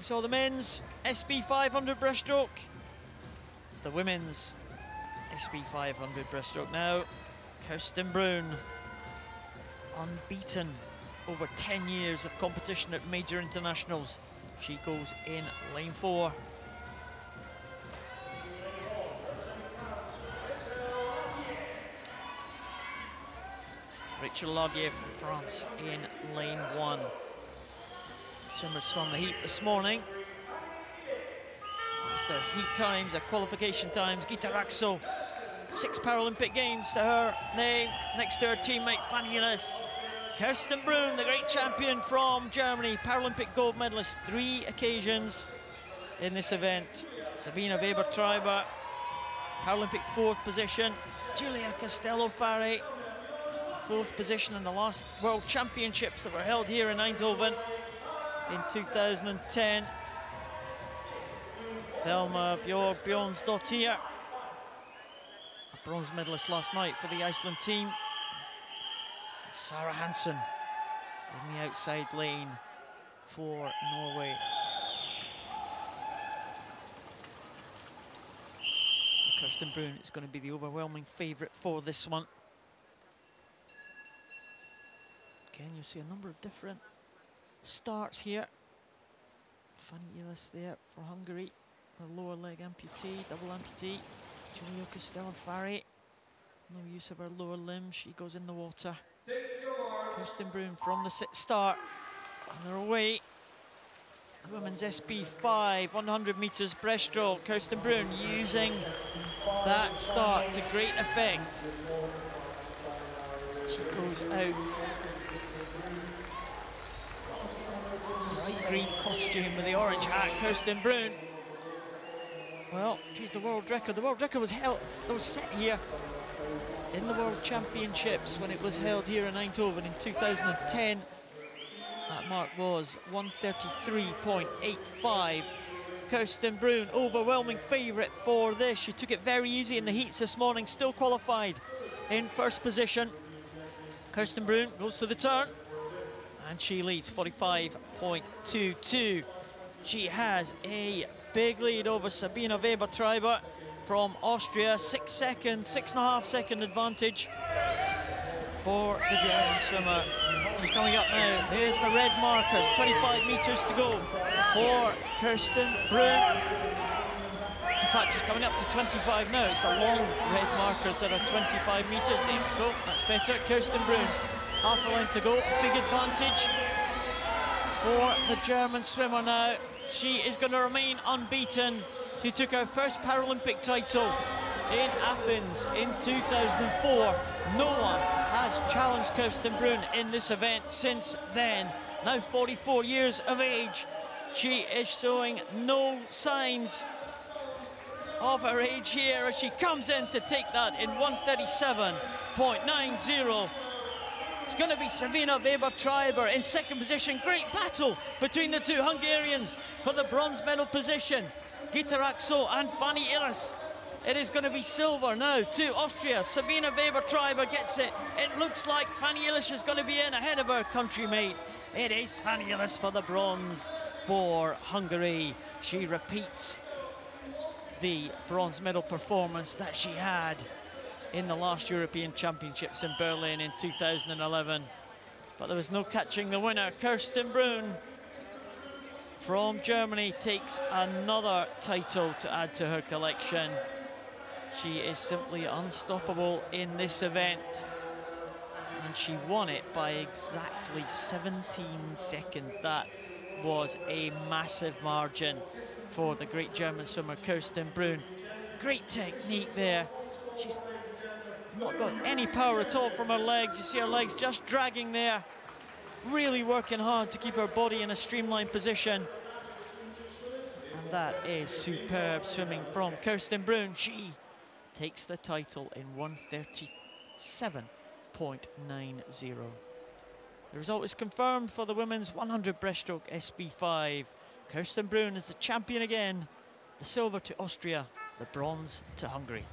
We saw the men's SB 500 breaststroke. It's the women's SB 500 breaststroke now. Kirsten Bruhn, unbeaten over 10 years of competition at major internationals. She goes in lane four. Rachel from France in lane one. Swimmers swam the heat this morning. That's their heat times, their qualification times. Gitta Raczko, six Paralympic Games to her name. Next to her teammate Fanni Illes. Kirsten Bruhn, the great champion from Germany, Paralympic gold medalist, three occasions in this event. Sabina Weber-Treiber, Paralympic fourth position. Julia Castello-Farre, fourth position in the last World Championships that were held here in Eindhoven in 2010. Thelma Björk Bjornsdottir, a bronze medalist last night for the Iceland team. Sarah Hansen in the outside lane for Norway. Kirsten Bruhn is going to be the overwhelming favourite for this one. Again, you see a number of different starts here. Fanni Illes there for Hungary, a lower leg amputee, double amputee. Julia Castello-Farre, no use of her lower limb, she goes in the water. Kirsten Bruhn from the sit start. And they're away. women's SB5, 100 metres breaststroke. Kirsten Bruhn using that start to great effect. She goes out. Green costume with the orange hat, Kirsten Bruhn. Well, she's the world record. The world record was held, it was set here in the World Championships when it was held here in Eindhoven in 2010. That mark was 133.85. Kirsten Bruhn, overwhelming favourite for this. She took it very easy in the heats this morning, still qualified in first position. Kirsten Bruhn goes to the turn and she leads 45.22. She has a big lead over Sabina Weber-Treiber from Austria. Six seconds, six and a half second advantage for the German swimmer. She's coming up now. Here's the red markers, 25 metres to go for Kirsten Bruhn. In fact, she's coming up to 25 now. It's the long red markers that are 25 metres. There go, that's better. Kirsten Bruhn, half a line to go. Big advantage for the German swimmer now. She is going to remain unbeaten she took her first Paralympic title in Athens in 2004. No one has challenged Kirsten Bruhn in this event since then. Now 44 years of age, she is showing no signs of her age here as she comes in to take that in 137.90. It's going to be Sabina Weber-Treiber in second position. Great battle between the two Hungarians for the bronze medal position. Gitta Raczko and Fanni Illes. It is going to be silver now to Austria. Sabina Weber-Treiber gets it. It looks like Fanni Illes is going to be in ahead of her countrymate. It is Fanni Illes for the bronze for Hungary. She repeats the bronze medal performance that she had in the last European Championships in Berlin in 2011. But there was no catching the winner, Kirsten Bruhn from Germany takes another title to add to her collection. She is simply unstoppable in this event. And she won it by exactly 17 seconds. That was a massive margin for the great German swimmer Kirsten Bruhn. Great technique there. She's not got any power at all from her legs. You see her legs just dragging there really working hard to keep her body in a streamlined position. And that is superb swimming from Kirsten Bruhn. She takes the title in 137.90. The result is confirmed for the women's 100 breaststroke SB5. Kirsten Bruhn is the champion again. The silver to Austria, the bronze to Hungary.